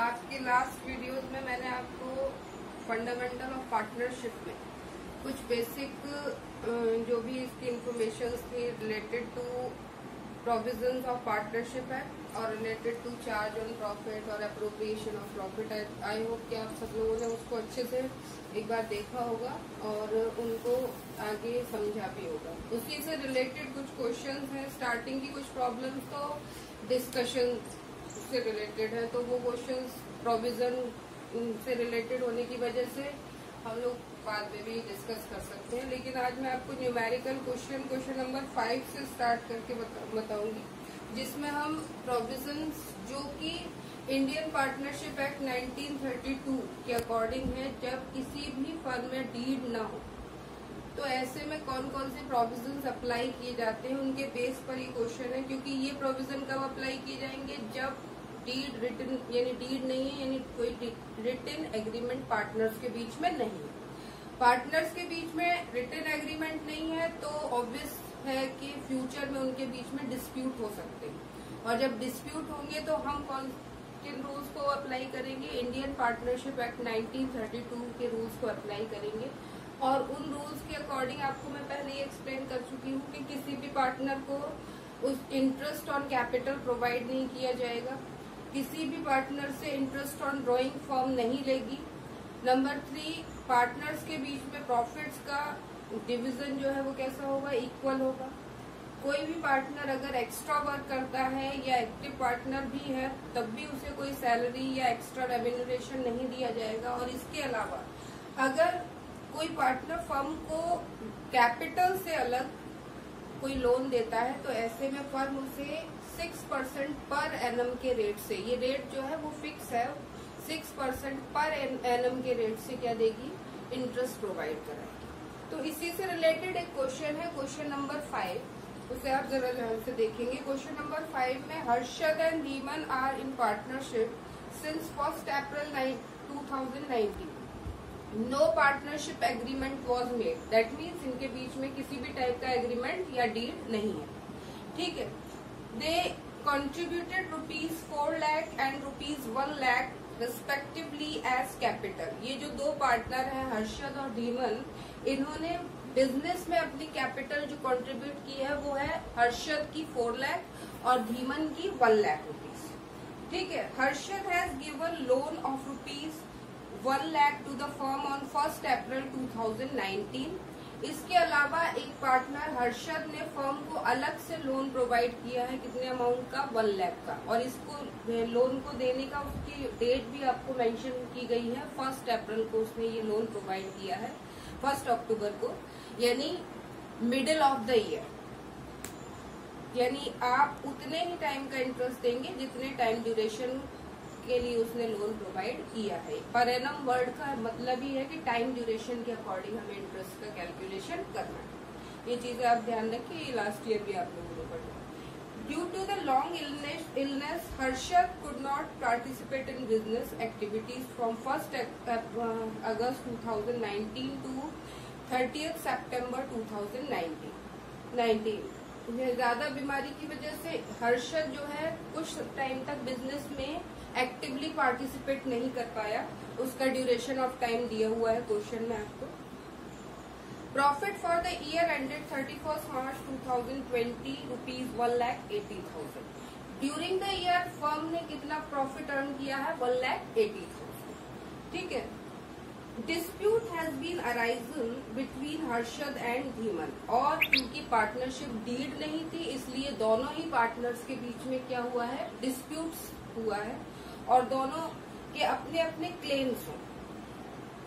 आपके last videos में मैंने आपको फंडामेंटल ऑफ़ पार्टनरशिप में कुछ बेसिक जो भी इसकी इंफॉर्मेशन थी related to provision of partnership है और related to charge on profit और appropriation of profit I hope कि आप सब लोगों ने उसको अच्छे से एक बार देखा होगा और उनको आगे समझा भी होगा। उसी से रिलेटेड कुछ क्वेश्चंस हैं। स्टार्टिंग की कुछ प्रॉब्लम्स तो डिस्कशन से रिलेटेड है तो वो क्वेश्चन प्रोविज़न से रिलेटेड होने की वजह से हम लोग बाद में भी डिस्कस कर सकते हैं। लेकिन आज मैं आपको numerical question question number five से स्टार्ट करके बताऊँगी, जिसमें हम प्रोविज़न जो कि इंडियन पार्टनरशिप एक्ट 1932 के अकॉर्डिंग है, जब किसी भी फर्म में डीड ना हो तो ऐसे में कौन कौन से प्रोविज़न अप्लाई किए जाते हैं, उनके बेस पर ये क्वेश्चन है, क्योंकि ये प्रोविज़न कब अप्लाई किए जाएँगे? जब डीड रिटन यानी डीड नहीं है, यानी कोई रिटन एग्रीमेंट पार्टनर्स के बीच में नहीं है। पार्टनर्स के बीच में रिटन एग्रीमेंट नहीं है तो ऑब्वियस है कि फ्यूचर में उनके बीच में डिस्प्यूट हो सकते हैं। और जब डिस्प्यूट होंगे तो हम कौन, किन रूल्स को अप्लाई करेंगे? इंडियन पार्टनरशिप एक्ट 1932 के रूल्स को अप्लाई करेंगे। और उन रूल्स के अकॉर्डिंग आपको मैं पहले ही एक्सप्लेन कर चुकी हूँ कि किसी भी पार्टनर को उस इंटरेस्ट ऑन कैपिटल प्रोवाइड नहीं किया जाएगा। किसी भी पार्टनर से इंटरेस्ट ऑन ड्राइंग फॉर्म नहीं लेगी। नंबर थ्री पार्टनर्स के बीच में प्रॉफिट्स का डिवीज़न जो है वो कैसा होगा? इक्वल होगा। कोई भी पार्टनर अगर एक्स्ट्रा वर्क करता है या एक्टिव पार्टनर भी है, तब भी उसे कोई सैलरी या एक्स्ट्रा रेम्यूनरेशन नहीं दिया जाएगा। और इसके अलावा, अगर कोई पार्टनर फर्म को कैपिटल से अलग कोई लोन देता है तो ऐसे में फर्म उसे सिक्स परसेंट पर एनम के रेट से। ये रेट जो है, वो फिक्स है। सिक्स परसेंट पर एनम के रेट से क्या देगी? इंटरेस्ट प्रोवाइड कराएगी। तो इसी से रिलेटेड एक क्वेश्चन है क्वेश्चन नंबर फाइव उसे आप जरा ध्यान से देखेंगे। क्वेश्चन नंबर फाइव में Harshad and Reeman are in partnership since first April two thousand nineteen no partnership agreement was made that means इनके बीच में किसी भी टाइप का एग्रीमेंट या डील नहीं है। ठीक है? They contributed rupees 4 lakh and rupees 1 lakh respectively as capital ये जो दो पार्टनर हैं, हर्षद और धीमन, इन्होंने बिज़नेस में अपनी कैपिटल जो कंट्रीब्यूट की है, वो है हर्षद की फोर लाख और धीमन की वन लाख रुपीज़ ठीक है, Harshad has given loan of rupees one lakh to the firm on first April 2019 इसके अलावा एक पार्टनर हर्षद ने फर्म को अलग से लोन प्रोवाइड किया है कितने अमाउंट का? वन लाख का। और इसको लोन को देने का उसकी डेट भी आपको मेंशन की गई है। फ़र्स्ट अप्रैल को उसने ये लोन प्रोवाइड किया है। फ़र्स्ट अक्टूबर को। यानी मिडिल ऑफ़ द ईयर यानी आप उतने ही टाइम का इंटरेस्ट देंगे जितने टाइम ड्यूरेशन के लिए उसने लोन प्रोवाइड किया है। पर एनम वर्ड का मतलब ही है कि टाइम ड्यूरेशन के अकॉर्डिंग हमें इंटरेस्ट का कैलकुलेशन करना है। ये चीज़ें आप ध्यान रखिए लास्ट ईयर भी आप लोगों को पढ़ना due to the long illness Harshad could not participate in business activities from first August 2019 to thirty September two thousand ज़्यादा बीमारी की वजह से हर्षद जो है, कुछ टाइम तक बिज़नेस में एक्टिवली पार्टिसिपेट नहीं कर पाया। उसका ड्यूरेशन ऑफ़ टाइम दिया हुआ है क्वेश्चन में आपको। Profit for the year ended thirty first March two thousand twenty rupees one lakh eighty thousand during the year firm ने कितना प्रॉफिट अर्न किया है? वन लैख एटी थाउज़ेंड ठीक है? Dispute has been arisen between Harshad and Dhiman और क्योंकि partnership deed नहीं थी, इसलिए दोनों ही पार्टनर्स के बीच में क्या हुआ है? डिस्प्यूट हुआ है। और दोनों के अपने अपने क्लेम्स हों।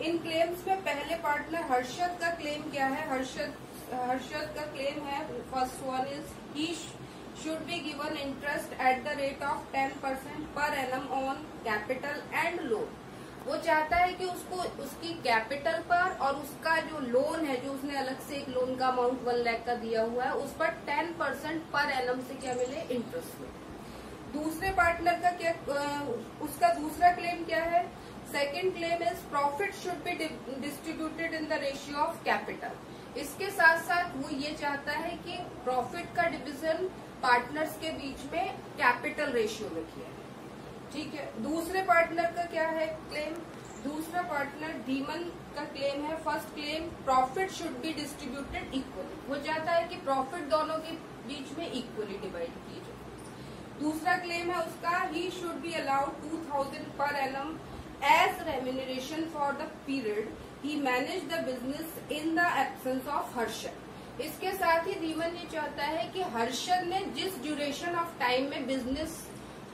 इन क्लेम्स में पहले पार्टनर हर्षद का क्लेम क्या है? हर्षद हर्षद का क्लेम है first one is he should be given interest at the rate of ten percent per annum on capital and loan वो चाहता है कि उसको, उसकी कैपिटल पर और उसका जो लोन है, जो उसने अलग से एक लोन का अमाउंट वन लैख का दिया हुआ है, उस पर टेन परसेंट पर एनम से क्या मिले? इंटरेस्ट मिले। दूसरे पार्टनर का क्या उसका दूसरा क्लेम क्या है? Second claim is profit should be distributed in the ratio of capital इसके साथ साथ वो ये चाहता है कि प्रॉफिट का डिवीज़न पार्टनर्स के बीच में कैपिटल रेशियो में किया ठीक है? दूसरे पार्टनर का क्या है क्लेम दूसरा पार्टनर धीमन का क्लेम है। First claim profit should be distributed equally वो चाहता है कि प्रॉफिट दोनों के बीच में इक्वली डिवाइड की जाए। दूसरा क्लेम है उसका he should be allowed two thousand per annum as remuneration for the period he manage the business in the absence of Harshad इसके साथ ही धीमन ये चाहता है कि हर्षद ने जिस ड्यूरेशन ऑफ़ टाइम में बिज़नेस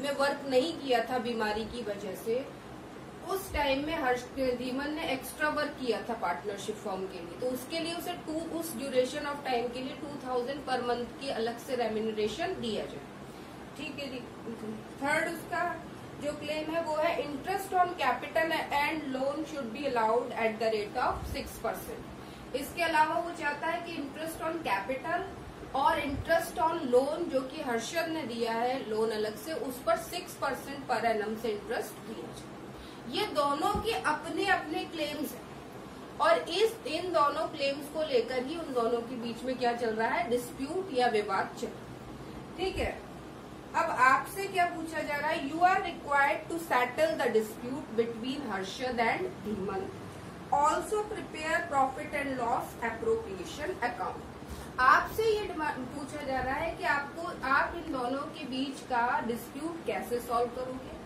में वर्क नहीं किया था बीमारी की वजह से, उस टाइम में हर्ष धीमन ने एक्स्ट्रा वर्क किया था पार्टनरशिप फॉर्म के लिए। तो उसके लिए उसे टू उस ड्यूरेशन ऑफ़ टाइम के लिए टू थाउज़ेंड पर मंथ की अलग से रेम्यूनरेशन दिया जाए। ठीक है जी। थर्ड उसका जो क्लेम है, वो है interest on capital and loan should be allowed at the rate of six percent इसके अलावा वो चाहता है कि इंटरेस्ट ऑन कैपिटल और इंटरेस्ट ऑन लोन जो कि हर्षद ने दिया है लोन अलग से, उस पर सिक्स परसेंट पर एनम से इंटरेस्ट दिया जाए। ये दोनों के अपने अपने क्लेम्स हैं। और इस, इन दोनों क्लेम्स को लेकर ही उन दोनों के बीच में क्या चल रहा है? डिस्प्यूट या विवाद चल ठीक है? अब आपसे क्या पूछा जा रहा है? You are required to settle the dispute between Harshad and Dhiman also prepare profit and loss appropriation account आपसे ये पूछा जा रहा है कि आपको, आप इन दोनों के बीच का डिस्प्यूट कैसे सॉल्व करोगे?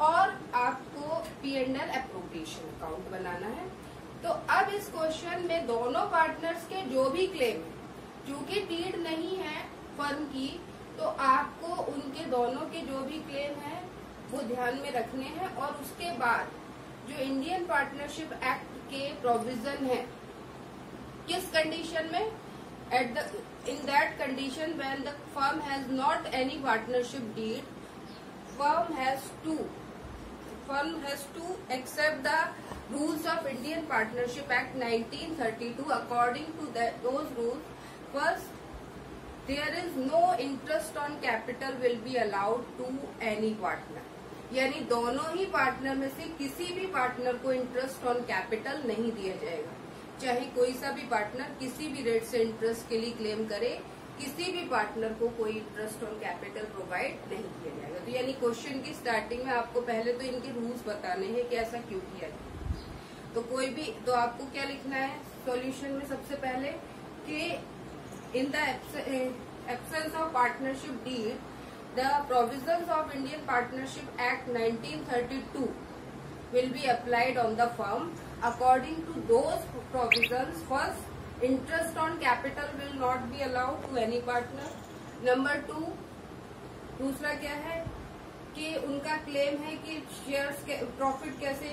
और आपको P and L appropriation account बनाना है। तो अब इस क्वेश्चन में दोनों पार्टनर्स के जो भी क्लेम चूँकि डीड नहीं है, फर्म की तो आपको उनके दोनों के जो भी क्लेम है वो ध्यान में रखने हैं और उसके बाद जो इंडियन पार्टनरशिप एक्ट के प्रोविज़न है किस कंडीशन में at the in that condition when the firm has not any partnership deed firm has to firm has to accept the rules of Indian Partnership Act 1932. According to that, those rules, first, there is no interest on capital will be allowed to any partner यानी दोनों ही partner में से किसी भी partner को interest on capital नहीं दिया जाएगा। चाहे कोई सा भी पार्टनर किसी भी रेट से इंटरेस्ट के लिए क्लेम करे, किसी भी पार्टनर को कोई इंटरेस्ट ऑन कैपिटल प्रोवाइड नहीं किया जाएगा। तो यानी क्वेश्चन की स्टार्टिंग में आपको पहले तो इनके रूल्स बताने हैं कि ऐसा क्यों किया जाए तो कोई भी तो आपको क्या लिखना है? सॉल्यूशन में सबसे पहले कि in the absence of partnership deed the provisions of Indian partnership act 1932 will be applied on the firm according to those provisions. First interest on capital will not be allowed to any partner number two दूसरा क्या है कि उनका claim है कि shares के profit कैसे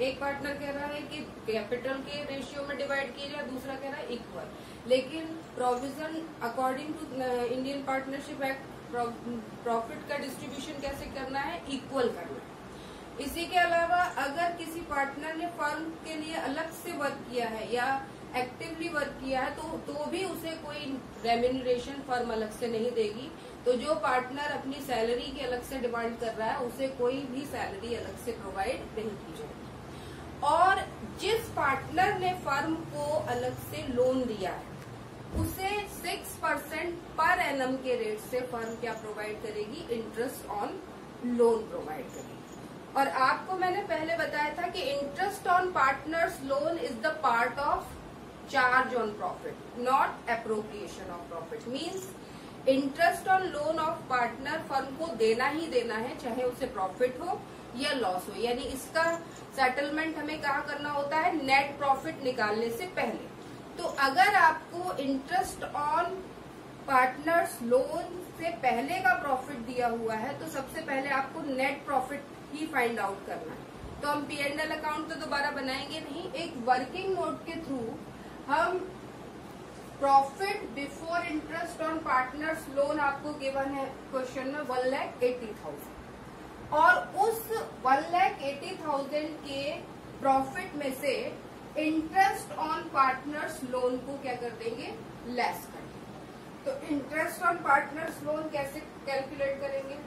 एक पार्टनर कह रहा है कि कैपिटल के रेशियो में डिवाइड किया जाए, दूसरा कह रहा है इक्वल लेकिन provision according to Indian partnership act profit का डिस्ट्रीब्यूशन कैसे करना है? इक्वल करना है. इसी के अलावा अगर किसी पार्टनर ने फर्म के लिए अलग से वर्क किया है या एक्टिवली वर्क किया है तो तो भी उसे कोई रेम्यूनरेशन फर्म अलग से नहीं देगी. तो जो पार्टनर अपनी सैलरी की अलग से डिमांड कर रहा है, उसे कोई भी सैलरी अलग से प्रोवाइड नहीं की जाएगी. और जिस पार्टनर ने फर्म को अलग से लोन दिया है उसे सिक्स परसेंट पर एनम के रेट से फर्म क्या प्रोवाइड करेगी इंटरेस्ट ऑन लोन प्रोवाइड करेगी और आपको मैंने पहले बताया था कि interest on partners loan is the part of charge on profit, not appropriation of profit. Means interest on loan of partner firm को देना ही देना है चाहे उसे प्रॉफिट हो या लॉस हो यानी इसका सेटलमेंट हमें कहा करना होता है? नेट प्रॉफिट निकालने से पहले। तो अगर आपको इंटरेस्ट ऑन पार्टनर्स लोन से पहले का प्रॉफिट दिया हुआ है तो सबसे पहले आपको नेट प्रॉफिट ही फाइंड आउट करना है। तो हम पी एंड एल अकाउंट तो दोबारा बनाएँगे नहीं। एक वर्किंग नोट के थ्रू हम profit before interest on partners loan आपको गिवन है क्वेश्चन में वन लैख एटी थाउज़ेंड और उस वन लैख एटी थाउज़ेंड के प्रॉफिट में से इंटरेस्ट ऑन पार्टनर्स लोन को क्या कर देंगे? लेस कर देंगे। तो इंटरेस्ट ऑन पार्टनर्स लोन कैसे कैलकुलेट करेंगे?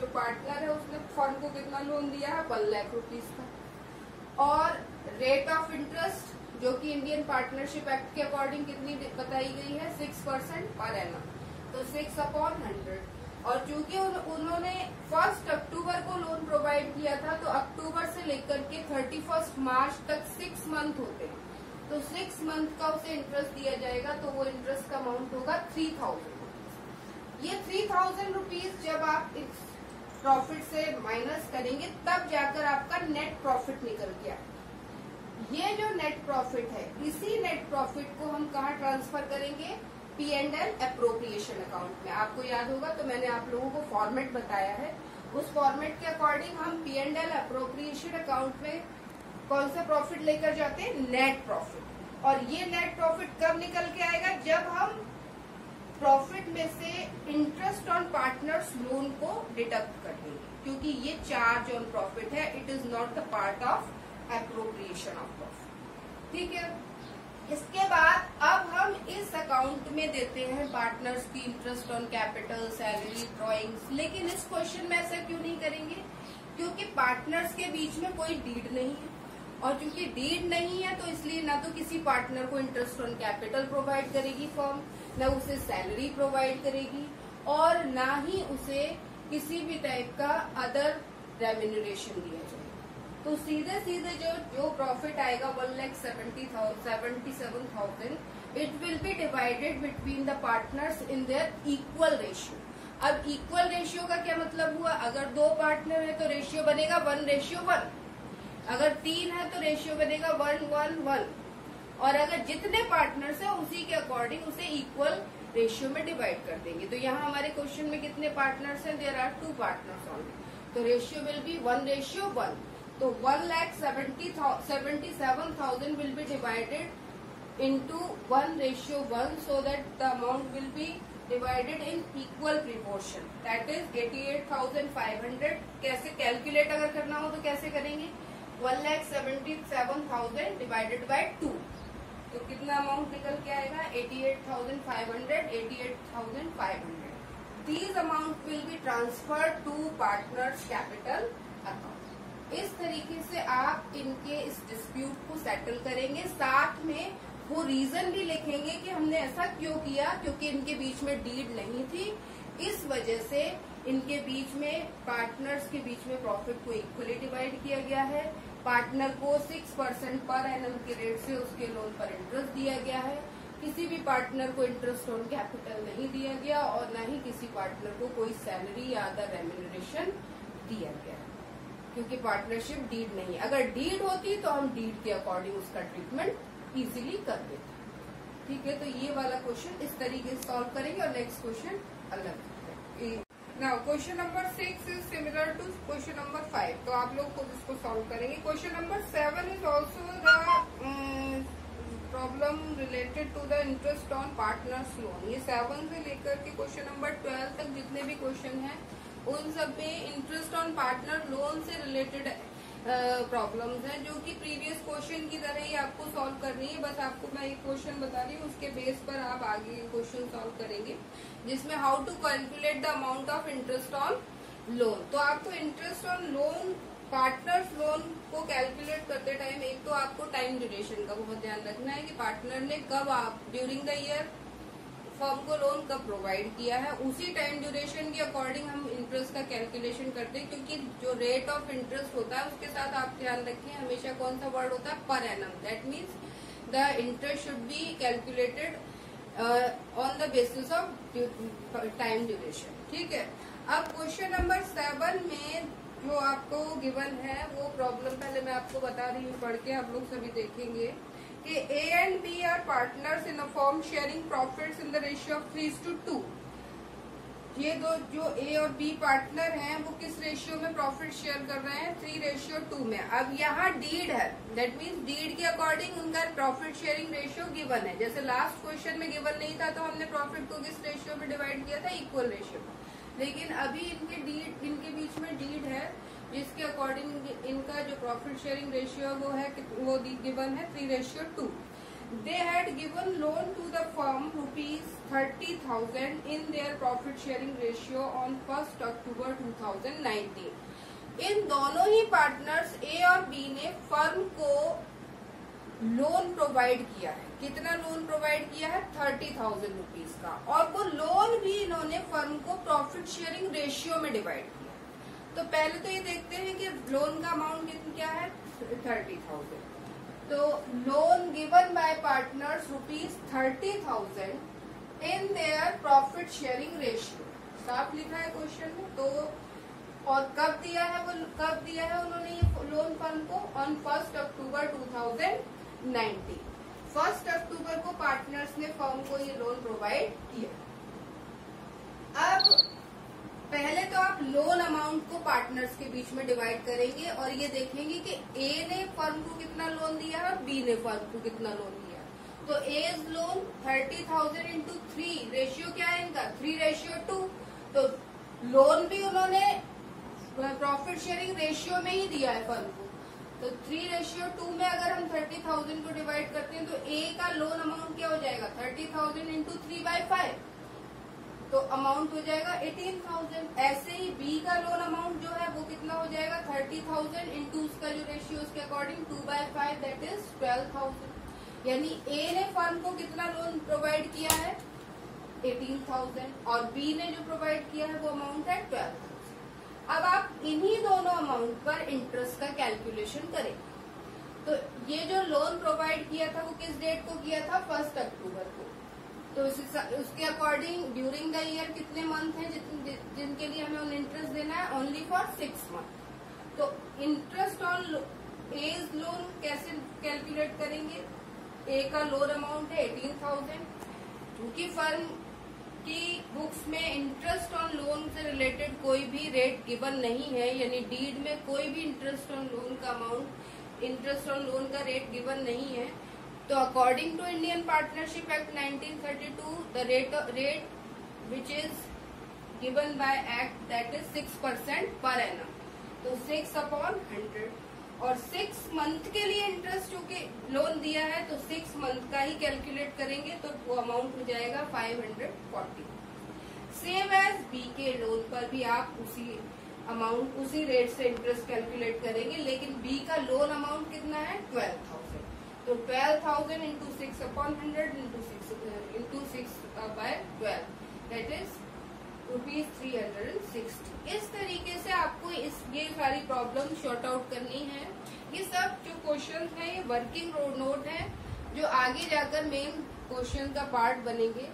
जो पार्टनर है उसने फर्म को कितना लोन दिया है? वन लाख रुपीज़ का। और रेट ऑफ़ इंटरेस्ट जो कि इंडियन पार्टनरशिप एक्ट के अकॉर्डिंग कितनी बताई गई है? सिक्स परसेंट पर एनम तो सिक्स अपॉन हंड्रेड और चूँकि उन, उन्होंने फ़र्स्ट अक्टूबर को लोन प्रोवाइड प्रोवाइड किया था तो अक्टूबर से लेकर के थर्टी फ़र्स्ट मार्च तक सिक्स मंथ होते हैं। तो सिक्स मंथ का उसे इंटरेस्ट दिया जाएगा तो वो इंटरेस्ट का अमाउंट होगा थ्री थाउज़ेंड ये थ्री थाउज़ेंड रुपीज़ जब आप इस प्रॉफिट से माइनस करेंगे तब जाकर आपका नेट प्रॉफिट निकल गया। ये जो नेट प्रॉफिट है इसी नेट प्रॉफिट को हम कहा ट्रांसफ़र करेंगे? P and L appropriation account में। आपको याद होगा तो मैंने आप लोगों को फॉर्मेट बताया है। उस फॉर्मेट के अकॉर्डिंग हम P and L appropriation account में कौन सा प्रॉफिट लेकर जाते हैं? नेट प्रॉफिट और ये नेट प्रॉफिट कब निकल के आएगा? जब हम प्रॉफिट में से इंटरेस्ट ऑन पार्टनर्स लोन को डिडक्ट कर देंगे। क्योंकि ये चार्ज ऑन प्रॉफिट है। It is not the part of appropriation of profit ठीक है? इसके बाद अब हम इस अकाउंट में देते हैं पार्टनर्स की interest on capital salary drawings लेकिन इस क्वेश्चन में ऐसा क्यों नहीं करेंगे? क्योंकि पार्टनर्स के बीच में कोई डीड नहीं है। और क्योंकि डीड नहीं है तो इसलिए ना तो किसी पार्टनर को इंटरेस्ट ऑन कैपिटल प्रोवाइड करेगी फॉर्म न उसे सैलरी प्रोवाइड करेगी, और ना ही उसे किसी भी टाइप का अदर रेम्यूनरेशन दिया तो सीधे सीधे जो जो प्रॉफिट आएगा one lakh seventy seventy seven thousand it will be divided between the partners in their equal ratio अब इक्वल रेशियो का क्या मतलब हुआ? अगर दो पार्टनर है तो रेशियो बनेगा वन रेशियो वन अगर तीन है तो रेशियो बनेगा वन वन वन और अगर जितने पार्टनर्स है, उसी के अकॉर्डिंग उसे इक्वल रेशियो में डिवाइड कर देंगे। तो यहाँ हमारे क्वेश्चन में कितने पार्टनर्स हैं? There are two partners only तो ratio will be one ratio one तो one lakh seventy seventy seven thousand will be divided into one ratio one so that the amount will be divided in equal proportion that is eighty eight thousand five hundred कैसे calculate अगर करना हो तो कैसे करेंगे? One lakh seventy seven thousand divided by two तो कितना amount निकल के आएगा? Eighty eight thousand five hundred eighty eight thousand five hundred these amount will be transfer to partners capital account इस तरीके से आप इनके इस डिस्प्यूट को सेटल करेंगे। साथ में वो रीजन भी लिखेंगे कि हमने ऐसा क्यों किया, क्योंकि इनके बीच में डीड नहीं थी। इस वजह से इनके बीच में पार्टनर्स के बीच में प्रॉफिट को इक्वली डिवाइड किया गया है। पार्टनर को सिक्स परसेंट पर एनम के रेट से उसके लोन पर इंटरेस्ट दिया गया है। किसी भी पार्टनर को इंटरेस्ट ऑन कैपिटल नहीं दिया गया और न ही किसी पार्टनर को कोई सैलरी या अदर रेम्यूनरेशन दिया गया। क्योंकि पार्टनरशिप डीड नहीं है। अगर डीड होती तो हम डीड के अकॉर्डिंग उसका ट्रीटमेंट इजीली कर देते। ठीक है? तो ये वाला क्वेश्चन इस तरीके से सॉल्व करेंगे और नेक्स्ट क्वेश्चन अलग now question number six is similar to question number five तो आप लोग खुद इसको सॉल्व करेंगे। Question number seven is also the problem related to the interest on partners loan ये सेवन से लेकर के क्वेश्चन नंबर ट्वेल्व तक जितने भी क्वेश्चन हैं उन सब में इंटरेस्ट ऑन पार्टनर लोन से रिलेटेड प्रॉब्लम्स हैं, जो कि प्रीवियस क्वेश्चन की तरह ही आपको सॉल्व करनी है। बस आपको मैं एक क्वेश्चन बता रही हूँ, उसके बेस पर आप आगे क्वेश्चन सॉल्व करेंगे, जिसमें how to calculate the amount of interest on loan तो आपको interest on loan partners loan को कैलकुलेट करते टाइम एक तो आपको टाइम ड्यूरेशन का बहुत ध्यान रखना है कि पार्टनर ने कब आप ड्यूरिंग द ईयर फर्म को लोन कब प्रोवाइड किया है, उसी टाइम ड्यूरेशन के अकॉर्डिंग हम इंटरेस्ट का कैलकुलेशन करते हैं, क्योंकि जो रेट ऑफ़ इंटरेस्ट होता है, उसके साथ आप ध्यान रखें, हमेशा कौन सा वर्ड होता है? Per annum that means the interest should be calculated on the basis of time duration ठीक है? अब क्वेश्चन नंबर सेवन में जो आपको गिवन है, वो प्रॉब्लम पहले मैं आपको बता रही हूँ, पढ़ के आप लोग सभी देखेंगे। कि A and B are partners in a firm sharing profits in the ratio of three to two ये दो, जो ए और बी पार्टनर हैं, वो किस रेशियो में प्रॉफिट शेयर कर रहे हैं? थ्री रेशियो टू में। अब यहाँ डीड है। दैट मीन्स डीड के अकॉर्डिंग उनका प्रॉफिट शेयरिंग रेशियो गिवन है। जैसे लास्ट क्वेश्चन में गिवन नहीं था तो हमने प्रॉफिट को किस रेशियो में डिवाइड किया था? इक्वल रेशियो लेकिन अभी इनके डीड इनके बीच में डीड है। जिसके अकॉर्डिंग इनका जो प्रॉफिट शेयरिंग रेशियो वो है वो गिवन है three ratio two they had given loan to the firm rupees thirty thousand in their profit sharing ratio on first October two thousand nineteen इन दोनों ही पार्टनर्स ए और B ने firm को loan provide किया है। कितना loan provide किया है? थर्टी थाउज़ेंड रुपीज़ का। और वो लोन भी इन्होंने फर्म को प्रॉफिट शेयरिंग रेशियो में डिवाइड किया। तो पहले तो ये देखते हैं कि लोन का अमाउंट क्या है? थर्टी थाउज़ेंड तो loan given by partners rupees thirty thousand in their profit sharing ratio साफ़ लिखा है क्वेश्चन में? तो और कब दिया है वो, कब दिया है उन्होंने ये लोन फंड को? On first October 2019 first October को पार्टनर्स ने फर्म को ये लोन प्रोवाइड किया। अब पहले तो आप लोन अमाउंट को पार्टनर्स के बीच में डिवाइड करेंगे और ये देखेंगे कि ए ने फर्म को कितना लोन दिया और बी ने फर्म को कितना लोन दिया। तो A's loan thirty thousand into three ratio क्या है इनका? थ्री रेशियो टू तो लोन भी उन्होंने प्रॉफिट शेयरिंग रेशियो में ही दिया है फर्म को। तो थ्री रेशियो टू में अगर हम थर्टी थाउज़ेंड को डिवाइड करते हैं तो ए का लोन अमाउंट क्या हो जाएगा? Thirty thousand into three by five amount हो जाएगा एटीन थाउज़ेंड ऐसे ही बी का लोन अमाउंट जो है, वो कितना हो जाएगा? थर्टी थाउज़ेंड इंटू उसका जो रेशियो उसके according to by five that is twelve thousand यानी ए ने फर्म को कितना लोन प्रोवाइड किया है? एटीन थाउज़ेंड और बी ने जो प्रोवाइड किया है, वो अमाउंट है ट्वेल्व अब आप इन्हीं दोनों अमाउंट पर इंटरेस्ट का कैलकुलेशन करें तो ये जो लोन प्रोवाइड किया था, वो किस डेट को किया था? फ़र्स्ट अक्टूबर को। तो उसके अकॉर्डिंग ड्यूरिंग द ईयर कितने मंथ हैं जिनके लिए हमें इंटरेस्ट देना है? ओनली फॉर सिक्स मंथ तो इंटरेस्ट ऑन एज लोन कैसे कैलकुलेट करेंगे? ए का लोन अमाउंट है एटीन थाउज़ेंड क्योंकि फर्म की बुक्स में इंटरेस्ट ऑन लोन से रिलेटेड कोई भी रेट गिवन नहीं है, यानी डीड में कोई भी इंटरेस्ट ऑन लोन का अमाउंट इंटरेस्ट ऑन लोन का रेट गिवन नहीं है तो according to Indian partnership act 1932 the rate rate which is given by act that is six percent per annum तो सिक्स अपॉन हंड्रेड और six month के लिए interest चूँकि loan दिया है तो सिक्स मंथ का ही कैलकुलेट करेंगे तो वो अमाउंट हो जाएगा five hundred forty same as B के लोन पर भी आप उसी अमाउंट उसी रेट से इंटरेस्ट कैलकुलेट करेंगे, लेकिन बी का लोन अमाउंट कितना है? ट्वेल्व थाउज़ेंड तो twelve thousand into six upon hundred into six into six by twelve that is rupees three hundred and sixty इस तरीके से आपको इस, ये सारी प्रॉब्लम शॉर्ट आउट करनी है। ये सब जो क्वेश्चन है, ये वर्किंग नोट है, जो आगे जाकर मेन क्वेश्चन का पार्ट बनेंगे।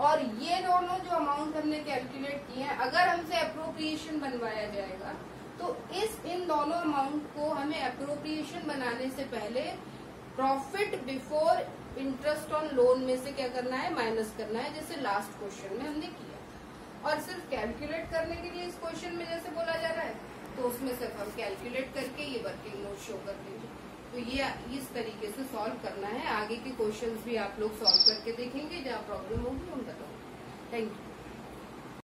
और ये दोनों जो अमाउंट हमने कैलकुलेट किए हैं, अगर हमसे अप्रोप्रिएशन बनवाया जाएगा तो इस, इन दोनों अमाउंट को हमें अप्रोप्रिएशन बनाने से पहले profit before interest on loan में से क्या करना है? माइनस करना है, जैसे लास्ट क्वेश्चन में हमने किया। और सिर्फ़ कैलकुलेट करने के लिए इस क्वेश्चन में जैसे बोला जा रहा है तो उसमें सिर्फ़ हम कैलकुलेट करके ये वर्किंग नोट शो कर देंगे। तो ये इस तरीके से सॉल्व करना है। आगे के क्वेश्चंस भी आप लोग सॉल्व करके देखेंगे, जहाँ प्रॉब्लम होगी, हम बताऊँगे। Thank you